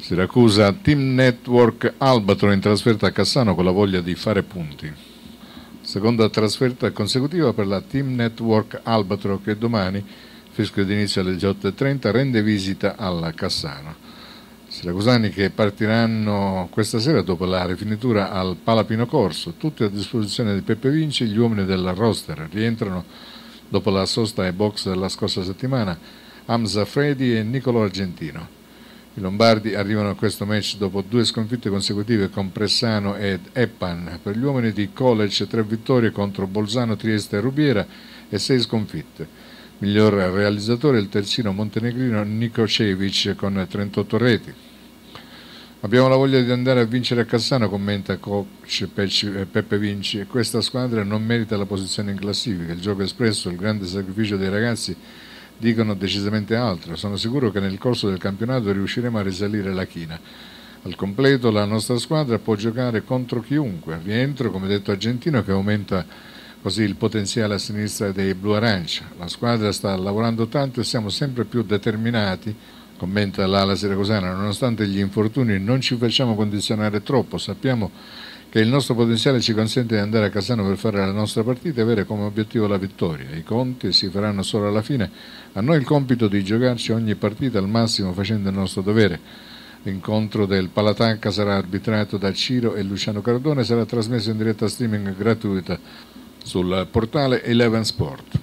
Siracusa Team Network Albatro in trasferta a Cassano con la voglia di fare punti. Seconda trasferta consecutiva per la Team Network Albatro che domani, fischio d'inizio alle 18.30, rende visita alla Cassano. Siracusani che partiranno questa sera dopo la rifinitura al Palapino Corso, tutti a disposizione di Peppe Vinci, gli uomini del roster. Rientrano dopo la sosta e box della scorsa settimana Hamza Fredi e Nicolo Argentino. I Lombardi arrivano a questo match dopo due sconfitte consecutive con Pressano ed Eppan. Per gli uomini di college tre vittorie contro Bolzano, Trieste e Rubiera e sei sconfitte. Miglior realizzatore il terzino montenegrino Niko Cevic con 38 reti. Abbiamo la voglia di andare a vincere a Cassano, commenta coach Peppe Vinci, e questa squadra non merita la posizione in classifica. Il gioco espresso, il grande sacrificio dei ragazzi dicono decisamente altro. Sono sicuro che nel corso del campionato riusciremo a risalire la china. Al completo la nostra squadra può giocare contro chiunque. Rientro, come detto, argentino che aumenta così il potenziale a sinistra dei blu arancia. La squadra sta lavorando tanto e siamo sempre più determinati, commenta l'ala siracusana, nonostante gli infortuni non ci facciamo condizionare troppo, sappiamo che il nostro potenziale ci consente di andare a Casano per fare la nostra partita e avere come obiettivo la vittoria. I conti si faranno solo alla fine. A noi il compito di giocarci ogni partita al massimo facendo il nostro dovere. L'incontro del Palatanca sarà arbitrato da Ciro e Luciano Cardone e sarà trasmesso in diretta streaming gratuita sul portale Eleven Sport.